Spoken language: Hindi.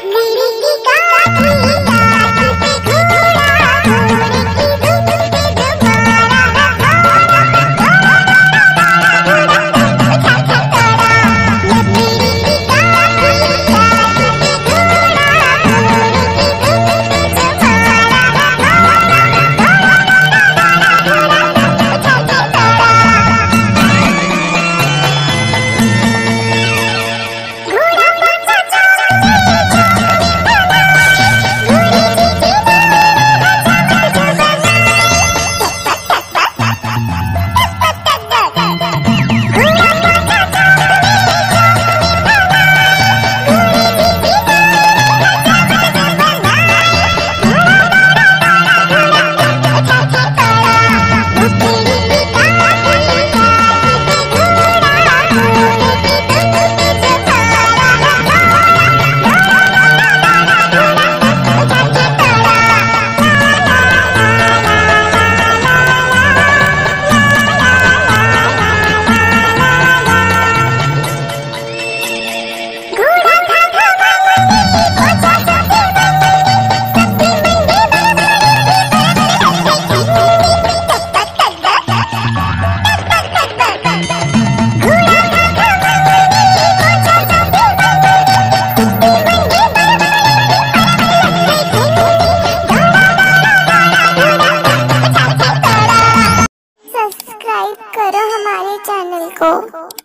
Good. हमारे चैनल को